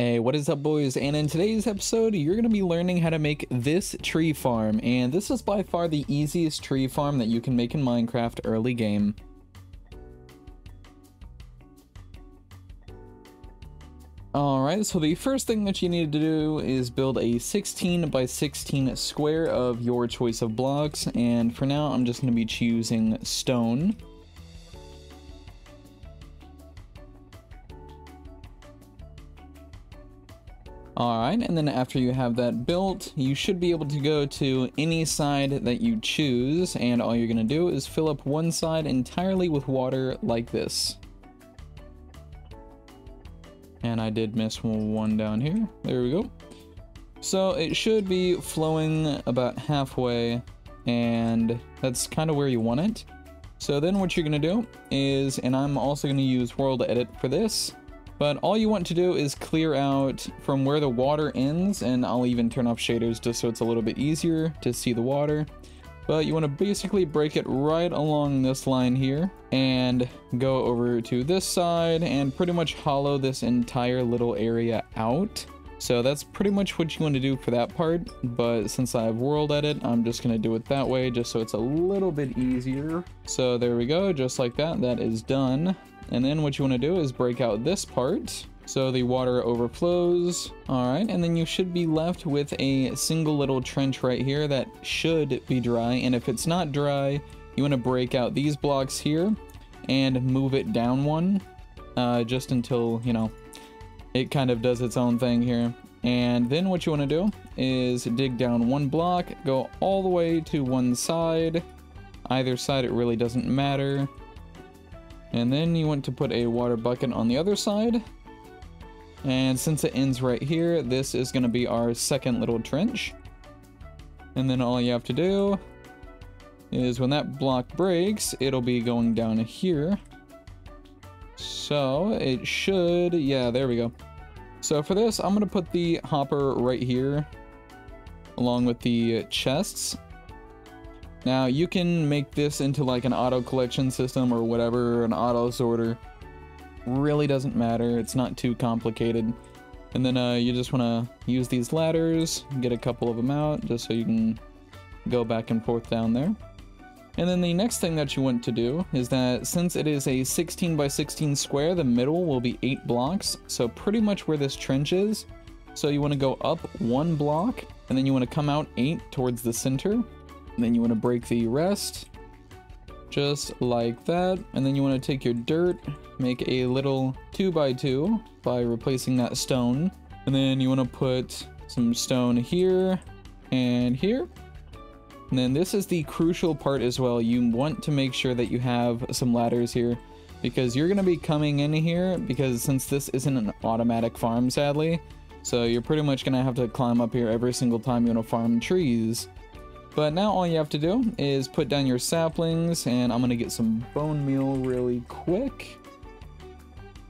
Hey, what is up boys? And in today's episode, you're going to be learning how to make this tree farm. And this is by far the easiest tree farm that you can make in Minecraft early game. Alright, so the first thing that you need to do is build a 16 by 16 square of your choice of blocks, and for now I'm just going to be choosing stone. Alright, and then after you have that built, you should be able to go to any side that you choose, and all you're to do is fill up one side entirely with water like this. And I did miss one down here. There we go. So it should be flowing about halfway, and that's kind of where you want it. So then what you're to do is, and I'm also to use World Edit for this, but all you want to do is clear out from where the water ends, and I'll even turn off shaders just so it's a little bit easier to see the water but you want to basically break it right along this line here and go over to this side and pretty much hollow this entire little area out. So that's pretty much what you want to do for that part, but since I have world edit, I'm just going to do it that way just so it's a little bit easier. So there we go, just like that, that is done. And then what you want to do is break out this part so the water overflows. All right, and then you should be left with a single little trench right here that should be dry. And if it's not dry, you want to break out these blocks here and move it down one uh, just until, you know, it kind of does its own thing here. And then what you want to do is dig down one block, go all the way to one side. Either side, it really doesn't matter. And then you want to put a water bucket on the other side. And since it ends right here, this is going to be our second little trench. And then all you have to do is when that block breaks, it'll be going down here. So it should, yeah, there we go. So for this, I'm going to put the hopper right here along with the chests. Now you can make this into like an auto collection system or whatever, an auto sorter really doesn't matter. It's not too complicated. And then uh, you just want to use these ladders, get a couple of them out, just so you can go back and forth down there. And then the next thing that you want to do is that since it is a 16 by 16 square, the middle will be 8 blocks, so pretty much where this trench is. So you want to go up one block, and then you want to come out 8 towards the center. And then you want to break the rest, just like that. And then you want to take your dirt, make a little 2 by 2 by replacing that stone. And then you want to put some stone here and here. And then this is the crucial part as well. You want to make sure that you have some ladders here because you're going to be coming in here because since this isn't an automatic farm, sadly, so you're pretty much going to have to climb up here every single time you want to farm trees. But now all you have to do is put down your saplings, and I'm going to get some bone meal really quick.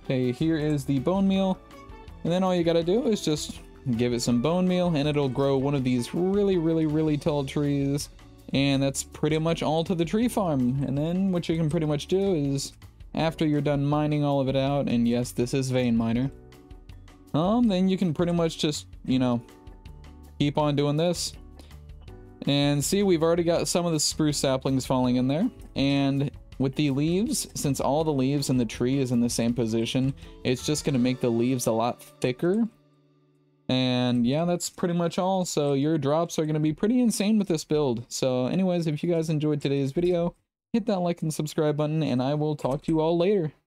Okay, here is the bone meal. And then all you got to do is just give it some bone meal, and it'll grow one of these really, really, really tall trees. And that's pretty much all to the tree farm. And then what you can pretty much do is, after you're done mining all of it out, and yes, this is vein miner, um, then you can pretty much just, you know, keep on doing this. And see, we've already got some of the spruce saplings falling in there. And with the leaves, since all the leaves in the tree is in the same position, it's just going to make the leaves a lot thicker. And yeah, that's pretty much all. So your drops are going to be pretty insane with this build. So anyways, if you guys enjoyed today's video, hit that like and subscribe button, and I will talk to you all later.